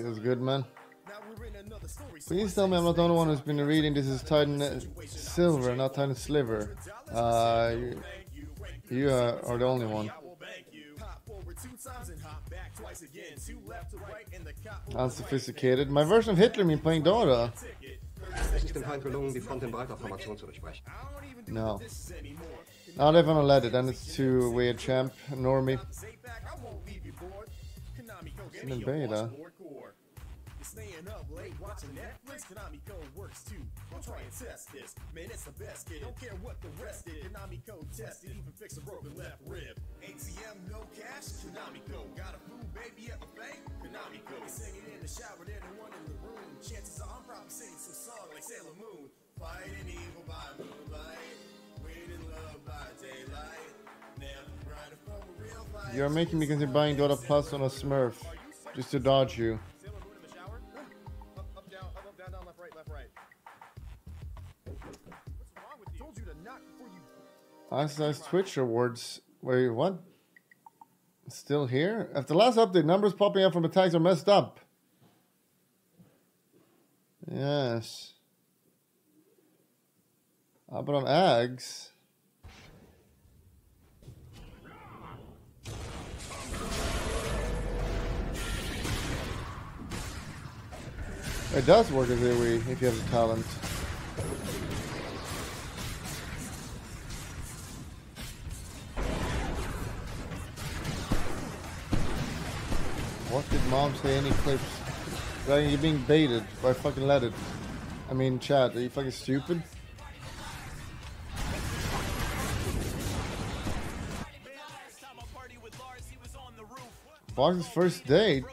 Feels good, man. Please tell me I'm not the only one who's been reading this is Titan Silver, not Titan Sliver. Uh, you, are the only one. Unsophisticated. My version of Hitler mean playing durchbrechen. No. I'm gonna let it, then it's too weird champ, normie. It's in beta. Staying up late watching Netflix, Konami Code works too. Don't try and test this. Man, it's the best kid. Don't care what the rest did. Konami Code tested, even fix a broken left rib. ATM, no cash, Konami Code. Got a food baby at the bank, Konami Code. Singing in the shower, they're the one in the room. Chances are I'm probably singing some song like Sailor Moon. Fighting evil by moonlight, waiting love by daylight. Real. You're making me consider buying Dota Plus on a Smurf. Just to dodge you. Ice Ice Twitch Awards. Wait, what? Still here? After the last update, numbers popping up from attacks are messed up. Yes. How about on Ags? It does work as AoE if you have the talent. Mom say? Any clips? Like, you're being baited by fucking it. I mean, chat. Are you fucking stupid? Fox's first date.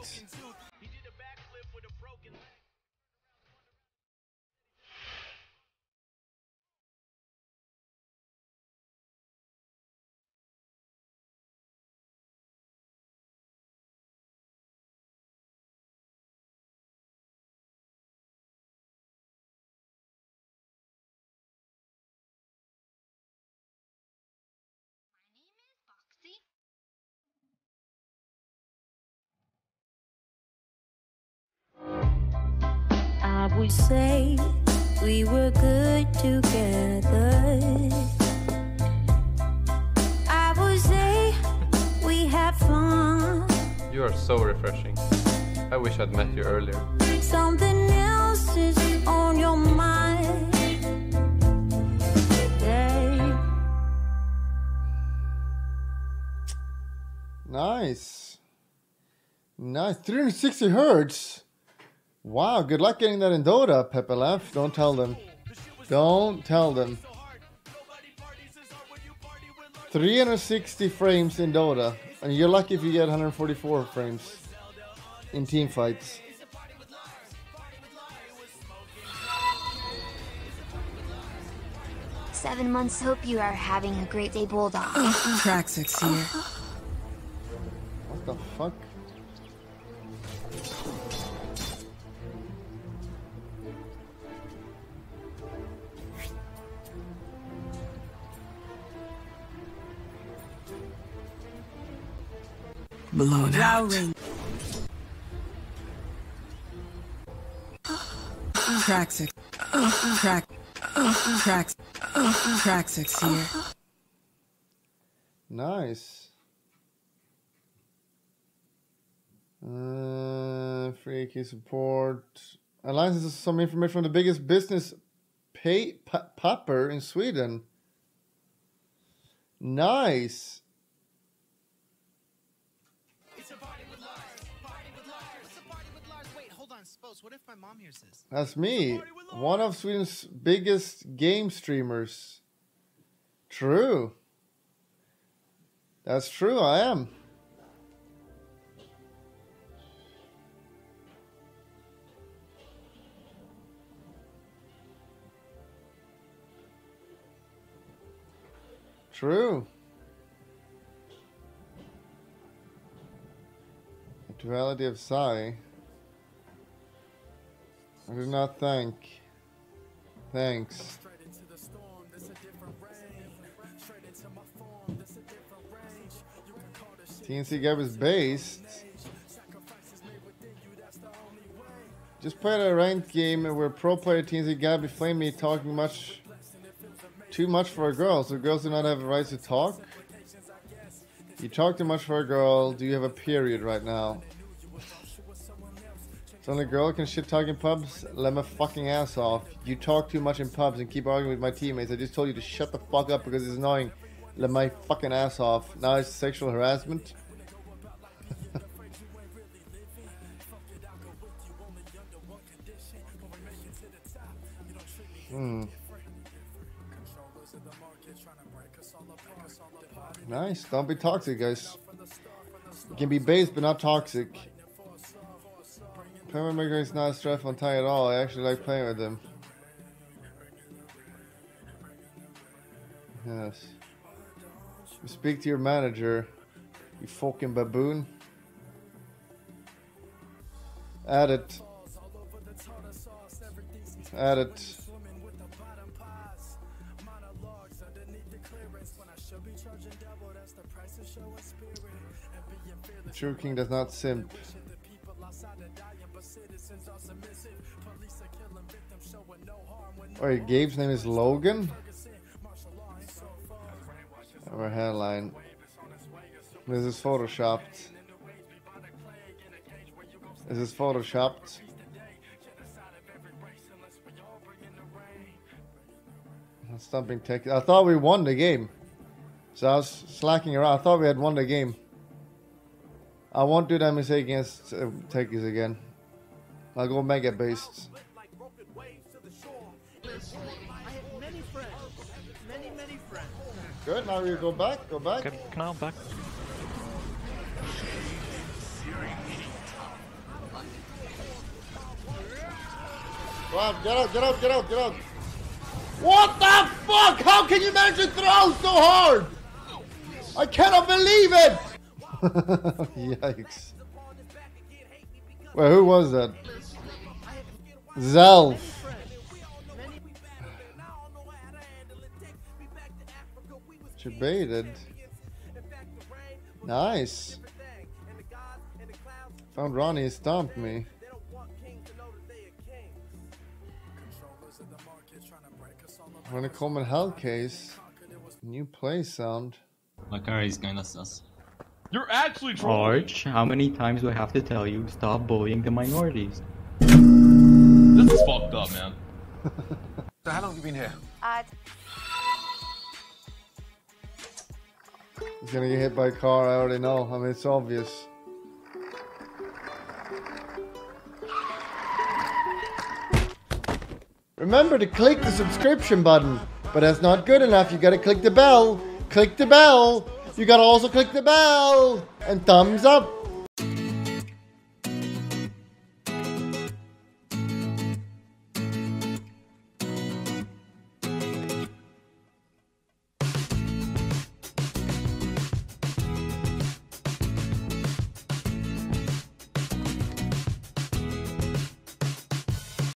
I would say we were good together. I would say we had fun. You are so refreshing. I wish I'd met you earlier. Something else is on your mind. Today. Nice. Nice. 360 hertz. Wow, good luck getting that in Dota, Pepelef. Don't tell them. Don't tell them. 360 frames in Dota. And you're lucky if you get 144 frames in team fights. Seven months. Hope you are having a great day, Bulldog. Traxix here. What the fuck? Blown out. Traxix. Trax. Trax. Traxix here. Nice. Uh, free key support. Alliance is some information from the biggest business pay pa- papper in Sweden. Nice. What if my mom hears this? That's me, one of Sweden's biggest game streamers. True. That's true, I am. True. The duality of psi. I do not thank. Thanks. TNC Gab is based. Just played a ranked game where pro player TNC Gabbi flamed me talking much too much for a girl, so girls do not have the right to talk. You talk too much for a girl. Do you have a period right now? So only girl can shit talk in pubs. Let my fucking ass off. You talk too much in pubs and keep arguing with my teammates. I just told you to shut the fuck up because it's annoying. Let my fucking ass off. Now it's sexual harassment. hmm. Nice. Don't be toxic, guys. You can be based, but not toxic. With Maker is not stressful and tight at all. I actually like playing with them. Yes. Speak to your manager, you fucking baboon. Add it. Add it. True King does not simp. Wait, Gabe's name is Logan? Our headline. This is photoshopped. This is photoshopped. Stumping tech. I thought we won the game. So I was slacking around. I thought we had won the game. I won't do that mistake against uh, techies again. I'll go mega based. Good, now we go back, go back. Okay, now back. Go out, get out, get out, get out, get out. What the fuck? How can you manage to throw so hard? I cannot believe it! Yikes. Wait, who was that? Zelf. Debated. Nice. Found Ronnie stomped me. Honeycomb and Hell case. New play sound. My car is kinda sus. You're actually trolling. Arch, how many times do I have to tell you stop bullying the minorities? This is fucked up, man. So how long have you been here? Uh, He's gonna get hit by a car, I already know. I mean, it's obvious. Remember to click the subscription button, but that's not good enough. You gotta click the bell. Click the bell. You gotta also click the bell and thumbs up.